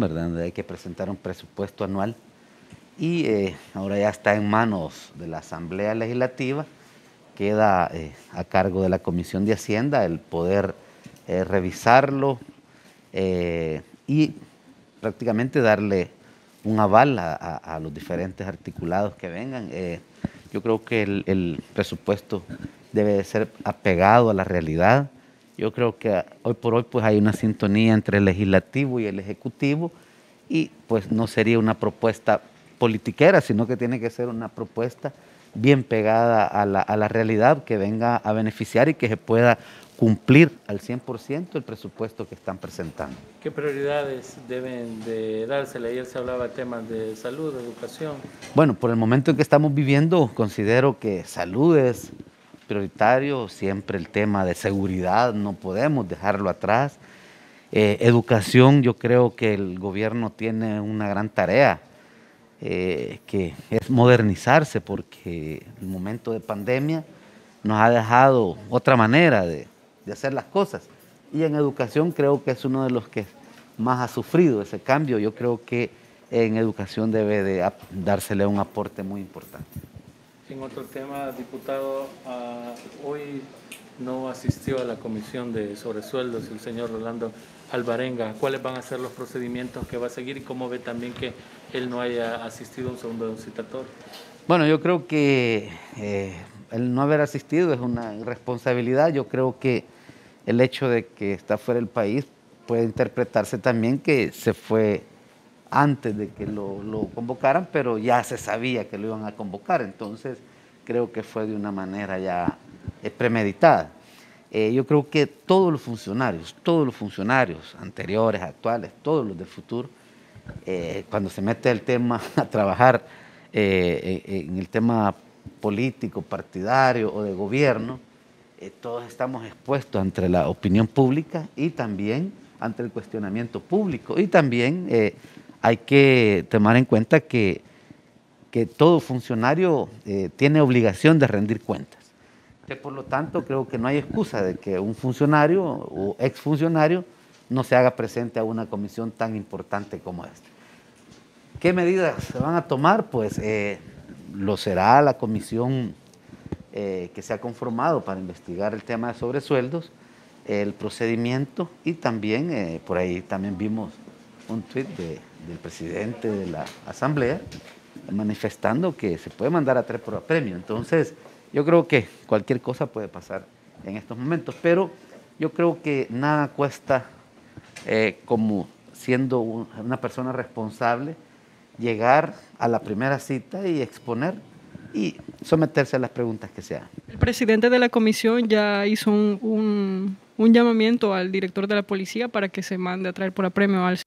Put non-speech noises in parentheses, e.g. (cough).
¿verdad? Donde hay que presentar un presupuesto anual y eh, ahora ya está en manos de la Asamblea Legislativa, queda eh, a cargo de la Comisión de Hacienda el poder eh, revisarlo y prácticamente darle un aval a, los diferentes articulados que vengan. yo creo que el, presupuesto debe de ser apegado a la realidad. Yo creo que hoy por hoy pues hay una sintonía entre el legislativo y el ejecutivo y pues no sería una propuesta politiquera, sino que tiene que ser una propuesta bien pegada a la, realidad que venga a beneficiar y que se pueda cumplir al 100% el presupuesto que están presentando. ¿Qué prioridades deben de dársele? Ayer se hablaba de temas de salud, educación. Bueno, por el momento en que estamos viviendo, considero que salud es prioritario, siempre el tema de seguridad, no podemos dejarlo atrás. Eh, educación, yo creo que el gobierno tiene una gran tarea eh, que es modernizarse porque el momento de pandemia nos ha dejado otra manera de, hacer las cosas. Y en educación creo que es uno de los que más ha sufrido ese cambio. Yo creo que en educación debe de dársele un aporte muy importante. En otro tema, diputado, ah, hoy no asistió a la comisión de sobresueldos el señor Rolando Alvarenga. ¿Cuáles van a ser los procedimientos que va a seguir y cómo ve también que él no haya asistido a un segundo citatorio? Bueno, yo creo que eh, el no haber asistido es una irresponsabilidad. Yo creo que el hecho de que está fuera del país puede interpretarse también que se fue antes de que lo, convocaran, pero ya se sabía que lo iban a convocar. Entonces, creo que fue de una manera ya eh, premeditada. Eh, yo creo que todos los funcionarios, todos los funcionarios anteriores, actuales, todos los del futuro, eh, cuando se mete el tema (laughs) a trabajar en el tema político, partidario o de gobierno, todos estamos expuestos ante la opinión pública y también ante el cuestionamiento público. Y también hay que tomar en cuenta que, que todo funcionario tiene obligación de rendir cuentas por lo tanto, creo que no hay excusa de que un funcionario o exfuncionario no se haga presente a una comisión tan importante como esta. ¿Qué medidas se van a tomar? Pues eh, lo será la comisión eh, que se ha conformado para investigar el tema de sobresueldos, el procedimiento y también, eh, por ahí también vimos un tuit del presidente de la Asamblea manifestando que se puede mandar a tres por premio. Entonces, yo creo que cualquier cosa puede pasar en estos momentos, pero yo creo que nada cuesta eh, como siendo una persona responsable llegar a la primera cita y exponer y someterse a las preguntas que sean. El presidente de la comisión ya hizo un, un llamamiento al director de la policía para que se mande a traer por apremio al